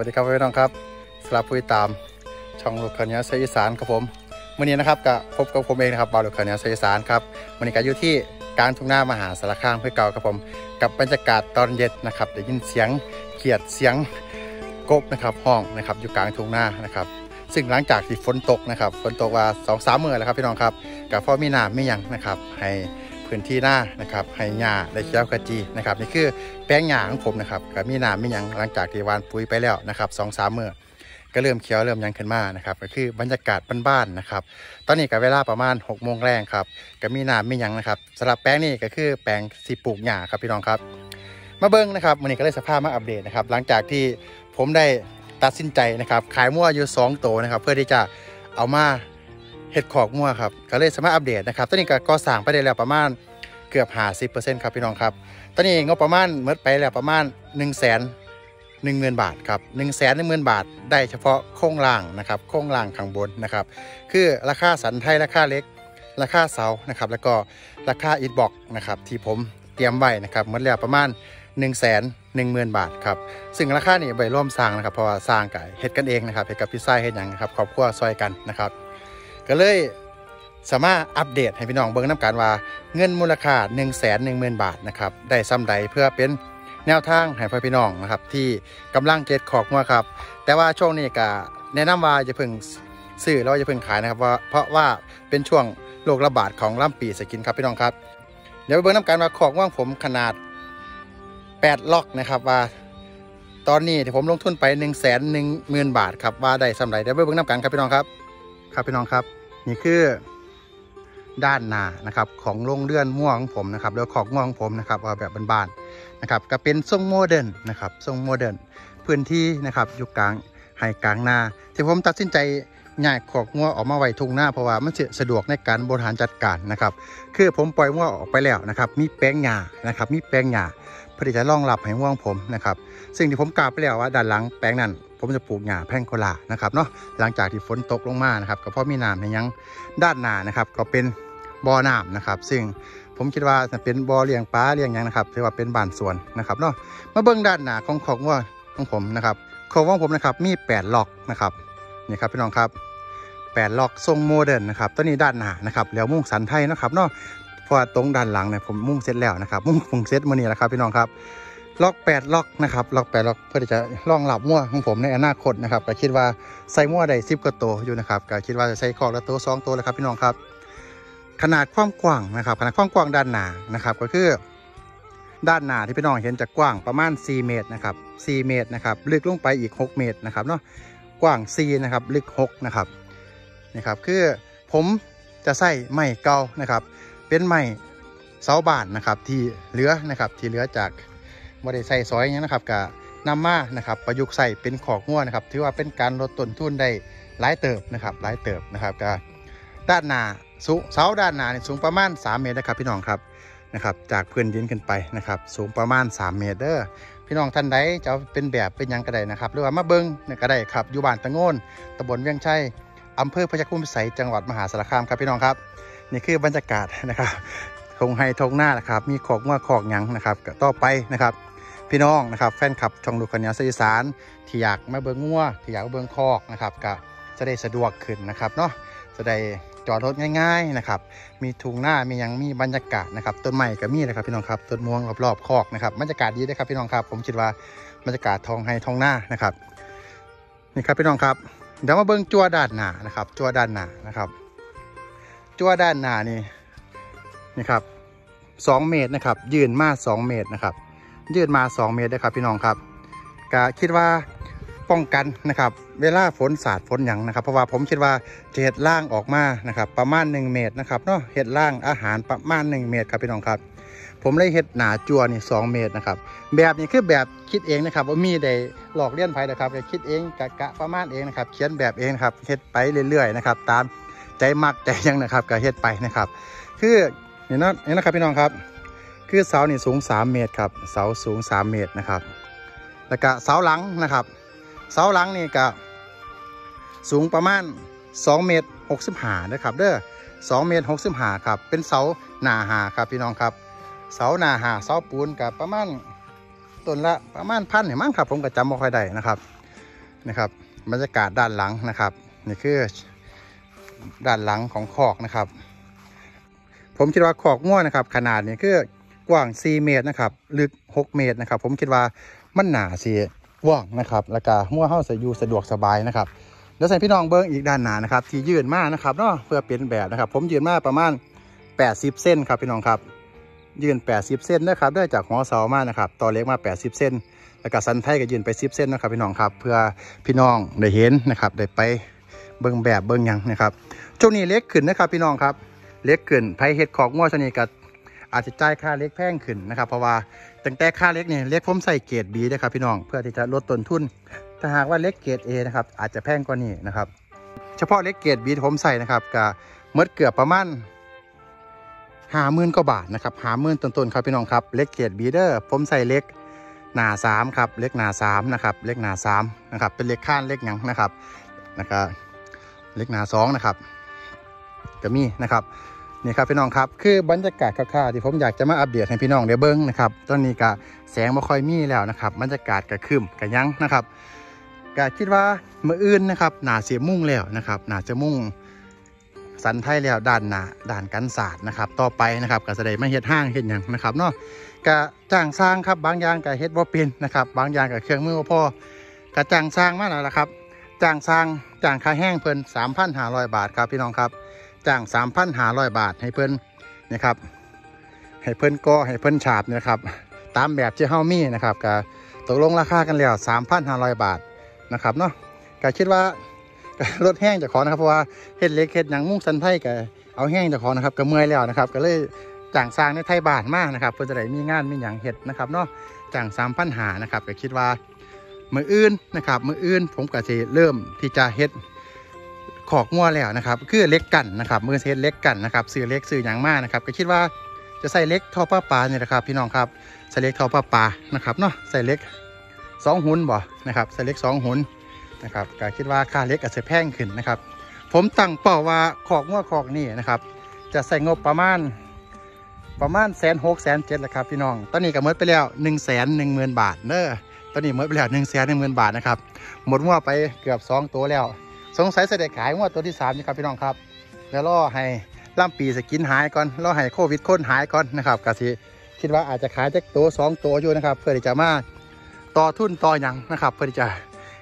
วัสดีครับพี่น้องครับสำหรับผู้ตามช่องลูกขเนียเสียอีสานครับผมวันนี้นะครับก็พบกับผมเองนะครับบาวลูกขเนียเสียอีสานครับวันนี้ก็อยู่ที่กลางทุ่งนามหาสารคามเพื่อเก่าครับผม กับบรรยากาศตอนเย็นนะครับได้ยินเสียงเขียดเสียงกบนะครับห้องนะครับอยู่กลางทุ่งนานะครับซึ่งหลังจากที่ฝนตกนะครับฝนตกว่าสองสามมื้อแล้วครับพี่น้องครับกับพ่อมีน้ำไม่ยังนะครับให้ พื้นที่หน้านะครับให้หญ้าได้เขียวขจีนะครับนี่คือแปลงหญ้าของผมนะครับกับมีน้ำไม่ยังหลังจากที่หวานปุ๋ยไปแล้วนะครับสองสามมื้อก็เริ่มเขียวเริ่มยังขึ้นมานะครับก็คือบรรยากาศบ้านๆนะครับตอนนี้กับเวลาประมาณ6กโมงแรงครับก็มีน้ำไม่ยังนะครับสำหรับแปลงนี้ก็คือแปลงสีปลูกหญ้าครับพี่น้องครับ มาเบิ้งนะครับวันนี้ก็เลยสภาพมาอัปเดตนะครับหลังจากที่ผมได้ตัดสินใจนะครับขายมั่วอยู่2ตัวนะครับเพื่อที่จะเอามา เห็ดขอกมั่วครับก็เลยสามารถอัปเดตนะครับตอนนี้ก็ก่อสร้างไปได้แล้วประมาณเกือบ50%ครับพี่น้องครับตอนนี้งบประมาณเมื่อไปแล้วประมาณ 1 0 0 0 0 0 1 0,000 บาทครับ1 1 0 0 0 0 บาท ได้เฉพาะโครงล่างนะครับโครงล่างข้างบนนะครับคือราคาสันไทยราคาเล็ก ราคาเสานะครับแล้วก็ราคาอิฐบล็อกนะครับที่ผมเตรียมไว้นะครับเมื่อแล้วประมาณ 1 1 0 0 0 0 บาทครับซึ่งราคานี่ใบร่วมสร้างนะครับเพราะว่าสร้างกับเฮ็ดกันเองนะครับเฮ็ดกับพี่ไส้เฮ็ดหยังนะครับครอบครัวซอยกันนะครับ ก็เลยสามารถอัปเดตให้พี่น้องเบิ่งน้ำกันว่าเงินมูลค่า 1 1 0 0 0 0 บาทนะครับได้ซ้ำใดเพื่อเป็นแนวทางให้พ่อพี่น้องนะครับที่กำลังเก็ดขอกงัวครับ แต่ว่าช่วงนี้ก็แนะนำว่าจะเพิ่งซื้อแล้วจะเพิ่งขายนะครับว่าเพราะว่าเป็นช่วงโรคระบาดของล่ำปีสกินครับพี่น้องครับ เดี๋ยวไปเบิ่งน้ำกันว่าขอกว่างผมขนาด 8 ล็อกนะครับว่า ตอนนี้ที่ผมลงทุนไป1นึ่งแสนหนึ่งหมื่นบาทครับว่าได้สำไรเดี๋ยวไปเบิ่งน้ำกันครับพี่น้องครับ ครับพี่น้องครับ นี่คือด้านหน้านะครับของโรงเรือนงัวของผมนะครับแล้วคอกงัวของผมนะครับเอาแบบบ้านๆนะครับก็เป็นทรงโมเดิร์นนะครับทรงโมเดิร์นพื้นที่นะครับอยู่กลางไฮ่กลางนาที่ผมตัดสินใจย้ายคอกงัวออกมาไว้ทุ่งหน้าเพราะว่ามันจะสะดวกในการบริหารจัดการนะครับคือผมปล่อยงัวออกไปแล้วนะครับมีแปลงหญ้านะครับมีแปลงหญ้าเพื่อที่จะรองรับให้งัวผมนะครับซึ่งที่ผมกล่าวไปแล้วว่าด้านหลังแปลงนั้น ผมจะปลูกหญ้าแพงโคลานะครับเนาะหลังจากที่ฝนตกลงมานะครับก็เพราะมีน้ำในยังด้านหน้านะครับ ก็เป็นบ่อน้ำนะครับ ซึ่งผมคิดว่าจะเป็นบ่อเลี้ยงปลาเลี้ยงยังนะครับถือว่าเป็นบ้านสวนนะครับเนาะมาเบิ่งด้านหน้าของของวัวของผมนะครับของของผมนะครับมี8ล็อกนะครับนี่ครับพี่น้องครับ8ล็อกทรงโมเดิร์นนะครับตัวนี้ด้านหน้านะครับแล้วมุ่งสันไทยนะครับเนาะเพราะตรงด้านหลังเนี่ยผมมุ่งเสร็จแล้วนะครับมุ่งมุ่งเสร็จมื่อนี้แหละครับพี่น้องครับ ล็อก 8 ล็อกนะครับล็อก 8 ล็อกเพื่อที่จะรองรับมั่วของผมในอนาคตนะครับก็คิดว่าใส่มั่วได้สิบกว่าตัวอยู่นะครับก็คิดว่าจะใส่คอกละตัวสองตัวเลยครับพี่น้องครับ ขนาดความกว้างนะครับขนาดความกว้างด้านหน้านะครับก็คือ ด้านหน้าที่พี่น้องเห็นจะกว้างประมาณ 4 เมตรนะครับ4เมตรนะครับลึกลงไปอีก 6 เมตรนะครับเนาะกว้าง4นะครับลึก6นะครับนี่ครับคือผมจะใส่ไม้เก่านะครับ เป็นไม้เสาบ้านนะครับที่เหลือนะครับที่เหลือจาก บ่ได้ใส่ซอยหยังนะครับก็นำมานะครับประยุกต์ใส่เป็นขอกงัวนะครับ ถือว่าเป็นการลดต้นทุนได้หลายเติบนะครับหลายเติบนะครับก็ด้านหน้าสูงเสาด้านหน้านี่สูงประมาณ 3 เมตรนะครับพี่น้องครับนะครับจากพื้นดินขึ้นไปนะครับ สูงประมาณ 3 เมตรเด้อพี่น้องท่านใดจะเป็นแบบเป็นยังก็ไดนะครับหรือว่ามาเบิ้งเนี่ยก็ไดครับอยู่บ้านตะโงนตำบลเวียงชัยอำเภอพยัคฆ์ภูมิพิสัยจังหวัดมหาสารคามครับพี่น้องครับ นี่คือบรรยากาศนะครับทงไฮทงหน้านะครับ มีขอกงัวขอกยังนะครับก็ต่อไปนะครับ พี่น้องนะครับแฟนคลับช่องลูกขนยาสอีสานที่อยากมาเบิ้งงัวที่อยากมาเบิ้งคอกนะครับก็จะได้สะดวกขึ้นนะครับเนาะจะได้จอดรถง่ายๆนะครับมีทุ่งหน้ามียังมีบรรยากาศนะครับต้นไม้ก็มีนะครับพี่น้องครับต้นม่วงรอบๆคอกนะครับบรรยากาศดีนะครับพี่น้องครับ ผมคิดว่าบรรยากาศทองไฮทองหน้านะครับนี่ครับพี่น้องครับเดี๋ยวมาเบิ้งจัวด้านหน้านะครับ จัวด้านหน้านะครับ จัวด้านหน้านี่นี่ครับสองเมตรนะครับ ยืนมาสองเมตรนะครับ ยืดมา 2 เมตรนะครับพี่น้องครับก็คิดว่าป้องกันนะครับ เวลาฝนสาดฝนหยังนะครับ เพราะว่าผมคิดว่าจะเห็ดล่างออกมานะครับ ประมาณ 1 เมตรนะครับเนาะเห็ดล่างอาหารประมาณ 1 เมตรครับพี่น้องครับ ผมเลยเห็ดหนาจัวนี่2เมตรนะครับ แบบนี้คือแบบคิดเองนะครับว่ามีได้หลอกเลี้ยนไผ่นะครับคิดเองกะกะประมาณเองนะครับ เขียนแบบเองครับเห็ดไปเรื่อยๆนะครับ ตามใจมักใจยังนะครับก็เห็ดไปนะครับ คือนี่นะนี่นะครับพี่น้องครับ คือเสานี่สูง 3 เมตรครับ เสาสูง 3 เมตรนะครับ แล้วก็เสาหลังนะครับ เสาหลังนี่ก็สูงประมาณ 2 เมตร65นะครับเด้อ2เมตร65ครับ เป็นเสาหนาหาครับพี่น้องครับ เสาหนาหาเสาปูนกับประมาณต้นละประมาณพันเห็นมั้งครับ ผมก็จำไม่ค่อยได้นะครับ นะครับ บรรยากาศด้านหลังนะครับ นี่คือด้านหลังของคอกนะครับ ผมคิดว่าคอกง่วนะครับ ขนาดนี้คือ กว้าง 4 เมตรนะครับลึก 6 เมตรนะครับ ผมคิดว่ามันหนาสีว้างนะครับแล้วก็มั่วเฮาจะอยู่สะดวกสบายนะครับแล้วใส่พี่น้องเบิ้งอีกด้านหนานะครับ ที่ยืนมากนะครับเนาะเพื่อเป็นแบบนะครับ ผมยืนมากประมาณ 80 เส้นครับพี่น้องครับ ยืน 80 เส้นนะครับได้จากหัวเสามานะครับต่อเล็กมา 80 เส้น แล้วก็สันไทยก็ยืนไป 10 เส้นนะครับพี่น้องครับ เพื่อพี่น้องได้เห็นนะครับได้ไปเบิ้งแบบเบิ้งยังนะครับช่วงนี้เล็กขึ้นนะครับพี่น้องครับเล็กขึ้นไผเห็ดของงัวชนิดกับ อาจจะจ่ายค่าเล็กแพงขึ้นนะครับ เพราะว่าตั้งแต่ค่าเล็กเนี่ยเล็กผมใส่เกรดบีนะครับพี่น้องเพื่อที่จะลดต้นทุน ถ้าหากว่าเล็กเกรด A นะครับอาจจะแพงกว่านี้นะครับ เฉพาะเล็กเกรดบีผมใส่นะครับก็เมื่อเกือบประมาณหาหมื่นกว่าบาทนะครับหาหมื่นต้นๆครับพี่น้องครับเล็กเกรดบีเดอร์ผมใส่เล็กหนาสามครับเล็กหนาสามนะครับเล็กหนาสามนะครับเป็นเล็กข้านเล็กหยังนะครับนะครับเล็กหนาสองนะครับก็มีนะครับ นี่ครับพี่น้องครับคือบรรยากาศคร่าวๆที่ผมอยากจะมาอัปเดตให้พี่น้องได้เบิ้งนะครับตอนนี้ก็แสงไม่ค่อยมีแล้วนะครับบรรยากาศก็คืมก็ยังนะครับก็คิดว่ามื่ออื่นนะครับหนาเสียมุ่งแล้วนะครับหนาจะมุ่งสันไทยแล้วด้านหนาด้านกันศาสตร์นะครับต่อไปนะครับก็จะได้มาเฮ็ดห้างเฮ็ดหยังนะครับเนาะก็จ้างสร้างครับบางอย่างก็เฮ็ดบ่เป็นนะครับบางอย่างก็เครื่องมือบ่พอก็จ้างสร้างมาแล้วละครับจ้างสร้างจ้างค่าแห้งเพิ่น3,500บาทครับพี่น้องครับ จ้าง3,500บาทให้เพิ่นนะครับ ให้เพิ่นก็ให้เพิ่นฉาบนะครับ ตามแบบที่เฮามีนะครับก็ตกลงราคากันแล้ว3,500บาทนะครับเนาะก็คิดว่าก็ลดแห้งจากขอนะครับเพราะว่าเฮ็ดเล็กเฮ็ดหนังมุ้งสันไทยก็เอาแห้งจากขอนะครับก็เมื่อยแล้วนะครับ ก็เลยจ้างสร้างในไทยบาทมากนะครับเพื่อจะได้มีงานมีหยังเฮ็ดนะครับเนาะจ้าง3,500นะครับก็คิดว่ามืออื่นนะครับมืออื่นผมก็จะเริ่มที่จะเฮ็ด ขอกงัวแล้วนะครับคือเล็กกันนะครับมือเซตเล็กกันนะครับซื้อเล็กซื้ออย่างมากนะครับก็คิดว่าจะใส่เล็กท่อป้าปลาเนี่ยนะครับ พี่น้องครับใส่เล็กท่อป้าปลานะครับเนาะใส่เล็กสองหุ่นบ่นะครับใส่เล็กสองหุ่นนะครับก็คิดว่าค่าเล็กอาจจะแพงขึ้นนะครับ ผมตั้งเป้าว่าขอกงัวขอกนี่นะครับจะใส่งบประมาณประมาณแสนหกแสนเจ็ดแหละครับพี่น้อง ตอนนี้ก็เมดไปแล้วหนึ่งแสนหนึ่งหมื่นบาทเนอะตอนนี้เมดไปแล้วหนึ่งแสนหนึ่งหมื่นบาทนะครับ หมดงัวไปเกือบสองตัวแล้ว สงสัยเสด็จขายงวดตัวที่สามนี่ครับพี่น้องครับ แล้วรอให้ล่ำปีสกินหายก่อนรอให้โควิดค้นหายก่อนนะครับกะสิคิดว่าอาจจะขายจากตัวสองตัวอยู่นะครับ เพื่อที่จะมาต่อทุนต่อยังนะครับ เพื่อที่จะ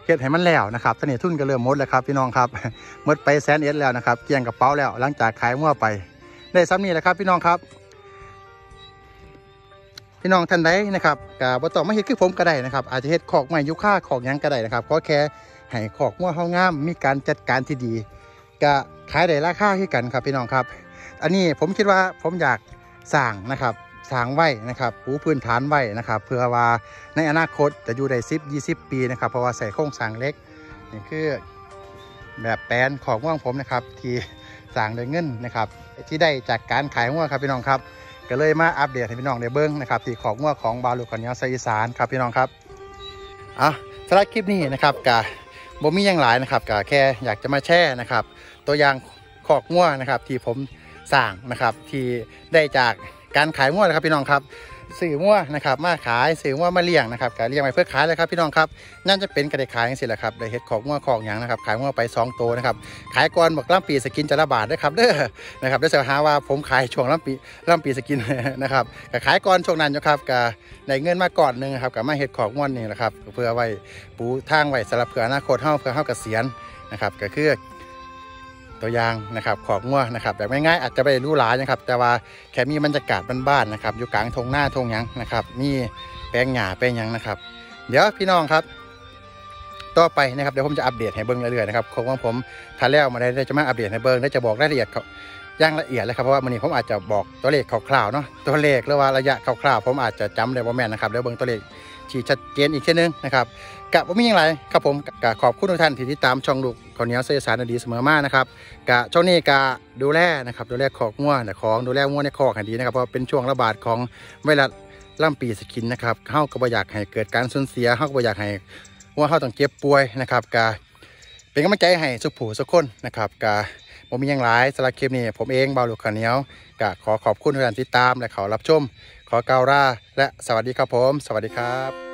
เฮ็ดให้มันแล้วนะครับตอนนี้ทุนก็เริ่มหมดแล้วครับพี่น้องครับหมดไปแสนเอ็ดแล้วนะครับเกี่ยงกระเป๋าแล้วหลังจากขายงวดไปได้ซ้ำนี้แหละครับพี่น้องครับ พี่น้องท่านใดนะครับกับ่ต้อมาเฮ็ดคือผมก็ได้นะครับ อาจจะเฮ็ดขอกไม้ยุค่าขอกยังก็ได้นะครับขอแค่ ให้ขอกงัวเฮางามมีการจัดการที่ดีก็ขายได้ราคาที่กันครับพี่น้องครับ อันนี้ผมคิดว่าผมอยากสร้างนะครับสางไว้นะครับปูพื้นฐานไว้นะครับเพื่อว่าในอนาคตจะอยู่ได้สิบยี่สิบปีนะครับเพราะว่าใส่โครงสร้างเล็กนี่คือแบบแปลนของง่วงผมนะครับที่สร้างโดยเงินนะครับที่ได้จากการขายง่วงครับพี่น้องครับ ก็เลยมาอัปเดตให้พี่น้องได้เบิ้งนะครับที่ของง่วงของบาลูคอนยาไซอีสานครับพี่น้องครับอะสำหรับคลิปนี้นะครับกา บ่มีอย่างหลายนะครับก็แค่อยากจะมาแช่นะครับ ตัวอย่างขอกงัวนะครับ ที่ผมสร้างนะครับ ที่ได้จากการขายง่วนะครับพี่น้องครับ สื่องัวนะครับมาขายสื่องัวมาเลี้ยงนะครับก็เลี้ยงไว้เพื่อขายเลยครับพี่น้องครับนั่นจะเป็นกระไดขายอย่างสิแหละครับได้เห็ดของงัวของอย่างนะครับขายงัวไป2ตัวนะครับขายก่อนบอกล่ำปีสกินจะระบาดด้วยครับเด้อนะครับได้เสียหาว่าผมขายช่วงล่ำปีล่ำปีสกินนะครับก็ขายก่อนช่วงนั้นอยู่ครับก็ได้เงินมาก่อนหนึงครับกับมาเห็ดของงัวนี่แหละครับเพื่อไว้ปูทางไว้สำหรับเผื่ออนาคตเฮาเพื่อเฮาเกษียณนะครับก็คือ ตัวอย่างนะครับขอบงัวนะครับแบบง่ายๆอาจจะไปรู้หลายนะครับ แต่ว่าแค่มีบรรยากาศบ้านๆนะครับ อยู่กลางทงหน้าทงยังนะครับ มีแปลงหญ้าแปลงยังนะครับ เดี๋ยวพี่น้องครับ ต่อไปนะครับเดี๋ยวผมจะอัปเดตให้เบิ้งเรื่อยๆนะครับของของผมถ้าแล้วมาได้จะมาอัปเดตให้เบิ้งได้จะบอกรายละเอียดเขาอย่างละเอียดเลยครับเพราะว่าวันนี้ผมอาจจะบอกตัวเลขคร่าวๆเนาะตัวเลขหรือว่าระยะคร่าวๆผมอาจจะจำได้ว่าแม่นนะครับเดี๋ยวเบิ้งตัวเลข ชี้ชัดเจนอีกเช่นนึงนะครับกะว่ามีอย่างไรครับผมกะขอบคุณทุกท่านที่ติดตามช่องลูกข้าวเหนียวเสียสารดีเสมอมานะครับกะช่วงนี้กะดูแลนะครับดูแลคอกงัวแต่ของดูแลงัวในคอกให้ดีนะครับเพราะเป็นช่วงระบาดของไวรัส lumpy skin นะครับเฮาก็บ่อยากให้เกิดการสูญเสียเฮาก็บ่อยากให้งัวเฮาต้องเจ็บป่วยนะครับกะเป็นกำลังใจให้สุขผู้สุขคนนะครับกะผมมีอย่างไรสำหรับคลิปนี้ผมเองเบาลูกขอเนียวกะขอขอบคุณทุกท่านที่ติดตามและเขารับชม ขอกล่าวลาและสวัสดีครับผม สวัสดีครับ